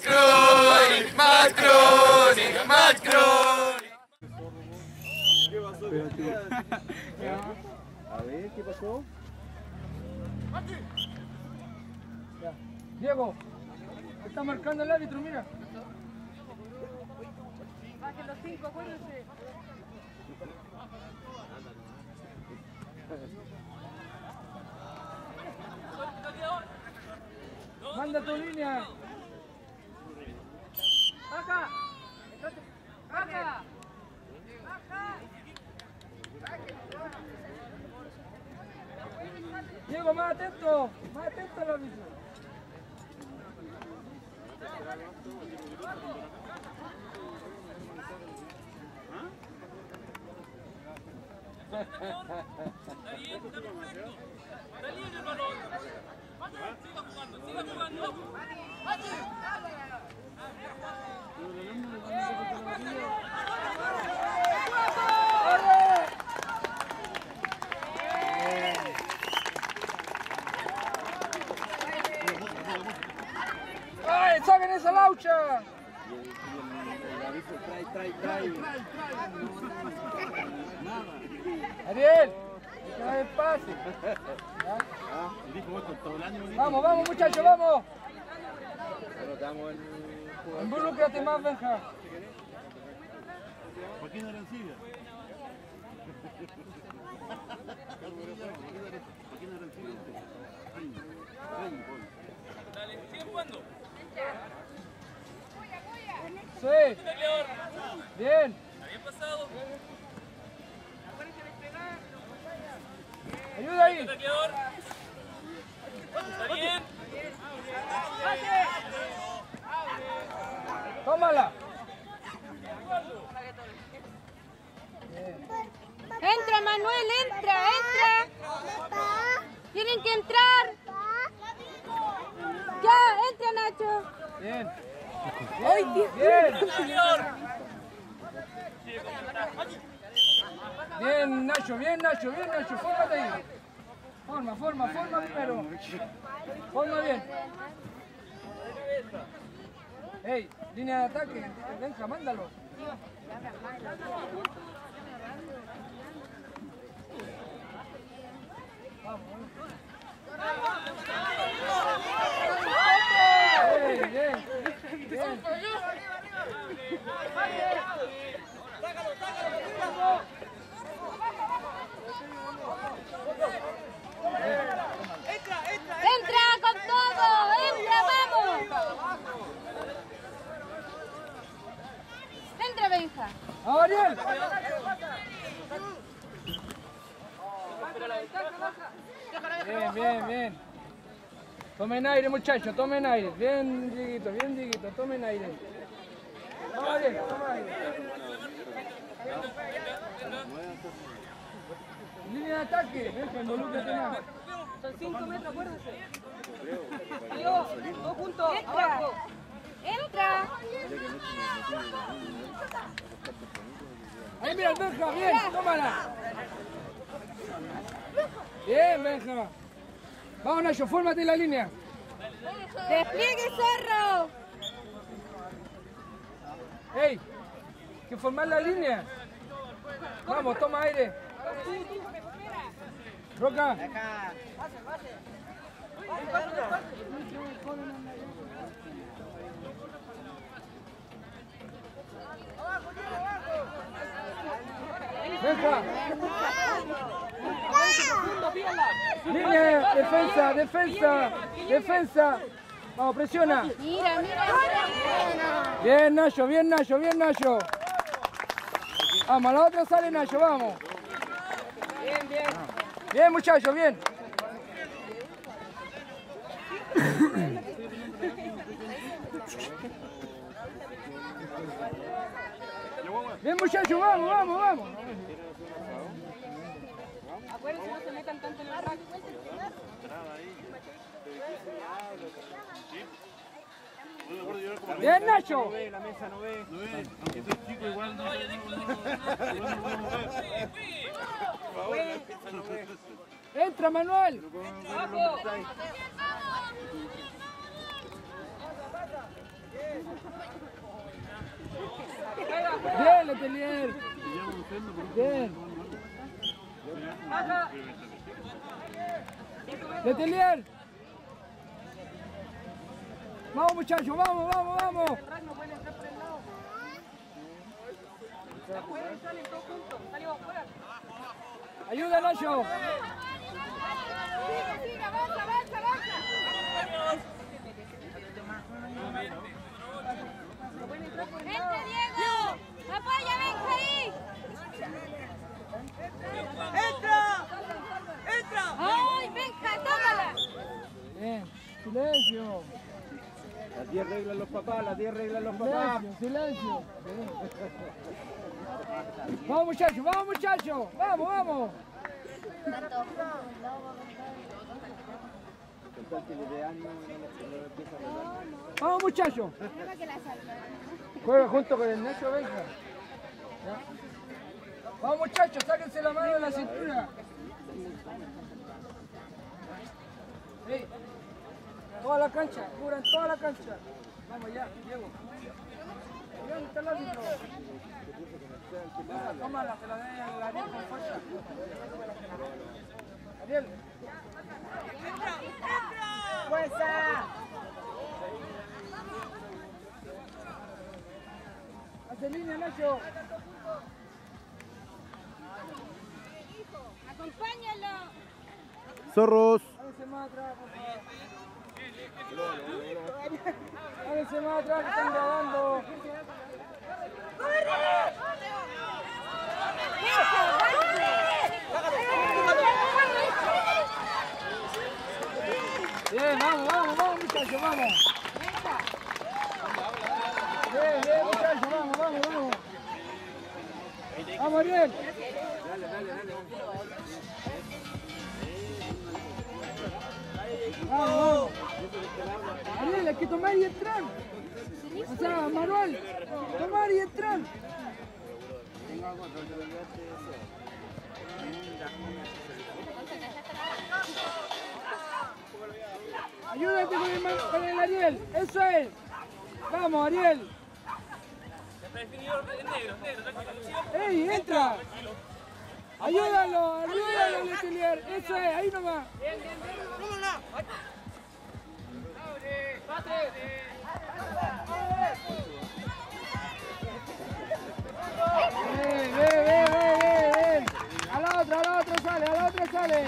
Cronic, más Cronic, más Cronic. A ver, ¿qué pasó? Diego, está marcando el árbitro, mira. Bajen los cinco, acuérdense. Manda tu línea. Baja. Baja. Diego, más atento, más atento al árbitro. ¡Ay, Trae, trae. Ariel, que no despacio. Vamos, vamos muchachos, vamos. Involúcrate más, Benja. ¿Por qué no eran? ¿Por qué no? Dale, siguen jugando. Sí. Bien. Habían pasado. Ayuda ahí. Está bien. Tómala. Entra, Manuel, entra, entra. Tienen que entrar. Ya, entra, Nacho. Bien. Bien. Bien. Bien, Nacho, bien, Nacho, bien, Nacho. Fórmate ahí. Forma, forma, forma primero. Forma bien. Ey, línea de ataque. Benja, mándalo. Ey, bien. Bien. Entra con todo. Entra, vamos. Entra, Benja. ¡Vamos, Ariel! Bien, bien, bien. Tomen aire, muchachos, tomen aire. Bien, Dieguito, bien, Dieguito, tomen aire. Vamos, Ariel, toma aire. Línea de ataque, deja, involúcrate más. Son cinco metros, acuérdense. Diego, dos juntos, abajo. Entra. Ahí mira, Benja, bien, tómala. Bien, Benja. Vamos, Nacho, fórmate en la línea. Despliegue, zorro. ¡Ey! Que formar la línea. Vamos, toma aire. Roca. Benja. Línea, defensa, defensa, defensa. Vamos, presiona. Mira, mira, mira. Bien, Nacho, bien, Nacho, bien, Nacho. Vamos, a la otra sale Nacho, vamos. Bien, bien. Bien, muchachos, bien. Bien, muchachos, vamos, vamos, vamos. Acuérdense, no se metan tanto en el rack. Bien, Nacho. La mesa no ve. No ve. Aunque soy chico, igual no ve. No ve. La mesa no ve. Entra, Manuel. Bien, Letelier. Bien. Letelier. Vamos muchachos, vamos, vamos, vamos. No pueden entrar por el lado. Pueden salen todos juntos. Salimos fuera. Ayuda, Nacho. Sigue, sigue, avanza, avanza, avanza. ¡Vente, Diego! ¡Apoya, Benja ahí! ¡Entra! ¡Entra! ¡Ay, Benja, tómala! Bien. Silencio. Las 10 reglas los papás, las 10 reglas los papás. Silencio, silencio. Vamos muchachos, vamos muchachos. Vamos, vamos. Vamos muchachos. Juega junto con el Nacho Benja. Vamos muchachos, sáquense la mano de la cintura. Sí. Toda la cancha, cubran toda la cancha. Vamos ya, Diego. Diego, está el árbitro. Tómala, se la dé al Ariel con fuerza. Ariel. ¡Fuerza! Hace línea, Nacho. ¡Acompáñalo! Zorros. Háganse más atrás, por favor. Háganse más atrás, que están grabando. Bien, vamos, vamos, vamos, muchachos, vamos. Bien, bien, muchachos, vamos, vamos, vamos. Vamos, Ariel. Vamos, vamos. Ariel, hay que tomar y entrar. O sea, Manuel, tomar y entrar. Ayúdate con el, con el Ariel, eso es. Vamos, Ariel. ¡Ey, entra! Ayúdalo, ayúdalo, Letelier. Eso es, ahí nomás. Bien, bien, bien, bien, bien, bien. A la otra, a la otra sale, a la otra sale.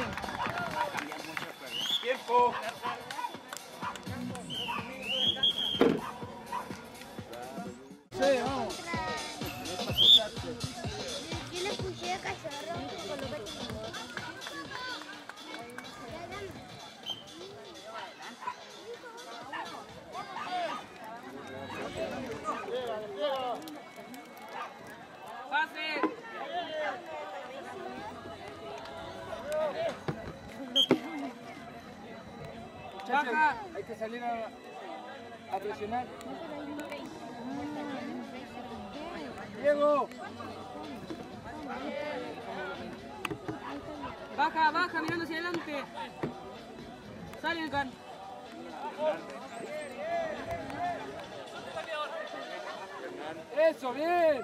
Muchachos, hay que salir a, a presionar. Diego. Baja, baja, mirando hacia adelante. Salen, Can. Eso, bien.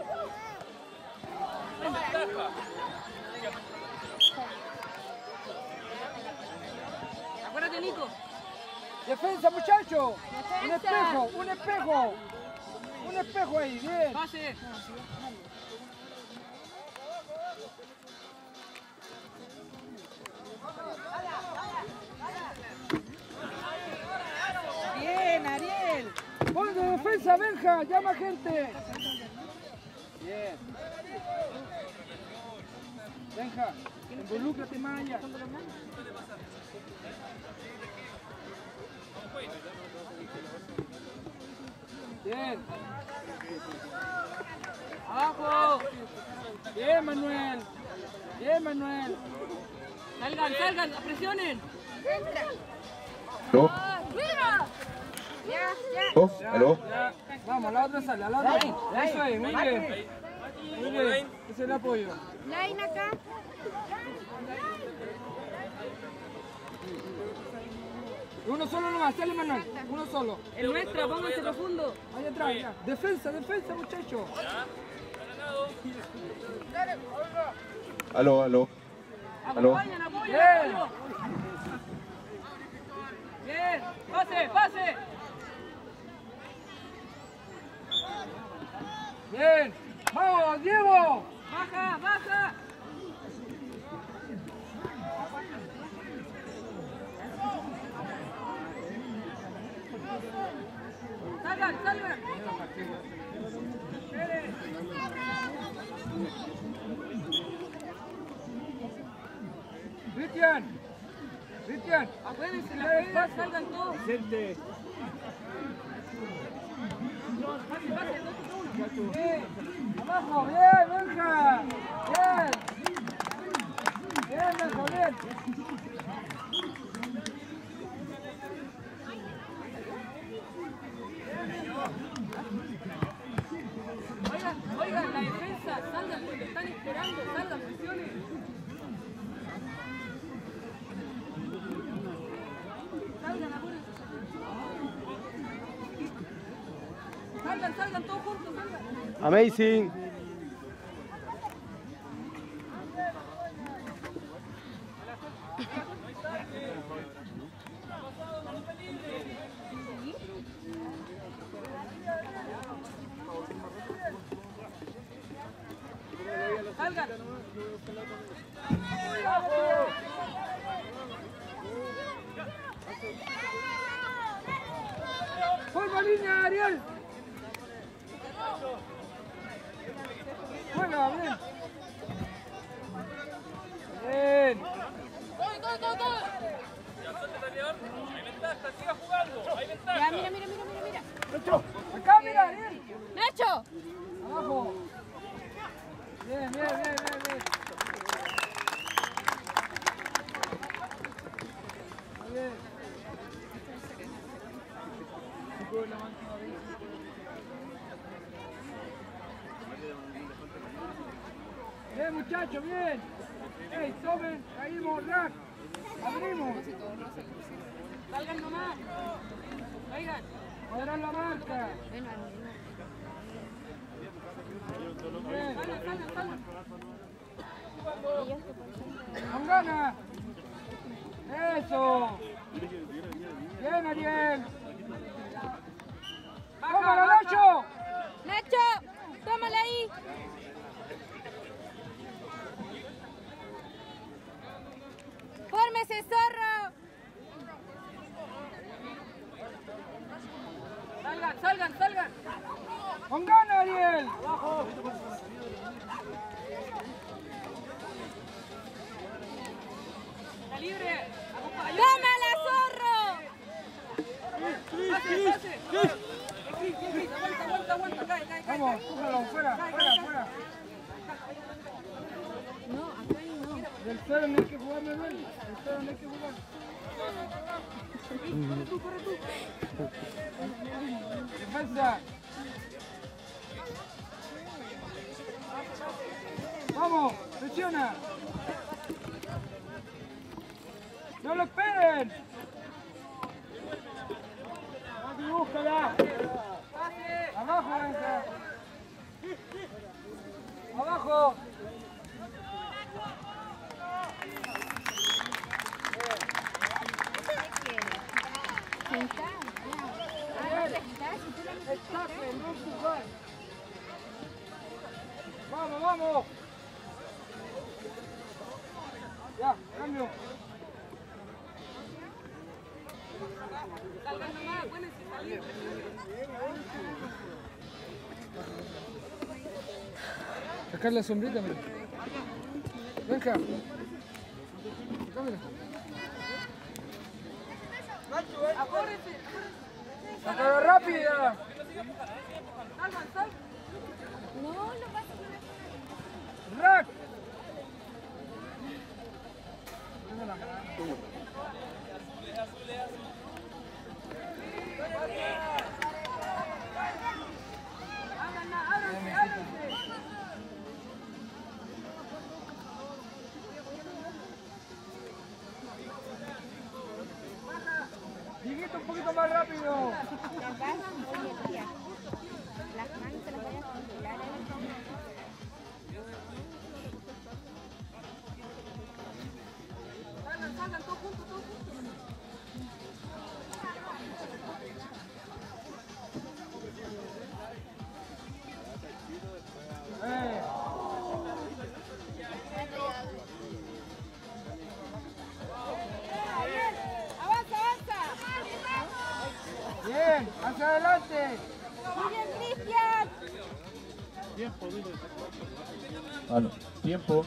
Defensa, muchacho. Un espejo, un espejo. Un espejo ahí, bien. Pase. Bien, Ariel. Pon de defensa, Benja, llama gente. Bien. Benja, involúcrate más allá. Bien. Abajo. Bien, Manuel. Bien, Manuel. Salgan, salgan, presionen. ¿Aló? ¿Oh? ¿Aló? Ya. Vamos, la otra sale, la otra. Eso es, muy bien. Muy bien. Ese es el apoyo. Line acá. Uno solo nomás, sale Manuel. Uno solo. El nuestro, pónganse profundo. Ahí atrás, ya. Defensa, defensa, muchacho. Aló, aló. Aló. Apoyen. Bien, pase, pase. Bien. Vamos, Diego. Baja, baja. Salgan, salgan. Cristian. Cristian. Acuérdense, la salgan todos. Pase, pase, uno. Bien. Abajo, bien, Benja. Bien. Bien, Benja, bien. Amazing. Bien, muchachos, bien. Ey, tomen, caímos, rack. Abrimos. Salgan nomás. Oigan, Cuadrar la marca. Bien. salgan, salgan, salgan. ¡Con ganas! ¡Eso! ¡Bien, Ariel! ¡Tómala, Nacho! ¡Nacho! ¡Tómala ahí! ¡Fórmese, zorro! Salgan, salgan, salgan. ¡Con ganas, Ariel! Está libre. ¡Tómala, zorro! Pase, pase. Cris, Cris, Cris, Aguanta, aguanta, aguanta. Cae, cae, cae. Vamos, empújalo, fuera, fuera, fuera. No, acá no. Del cero no hay que jugar, Manuel. Del cero no hay que jugar. Defensa. Vamos, presiona. No lo esperen. Aquí, búscala. Abajo, Aranza. Abajo. Vamos, vamos. Ya, cambio. Salgan nomás, acuérdense, salir. Sacar la sombrita, mira. Venga. Cámara. Apúrense. Sácalo rápida. No, no pasa Rack. un poquito más rápido. Aló, tiempo.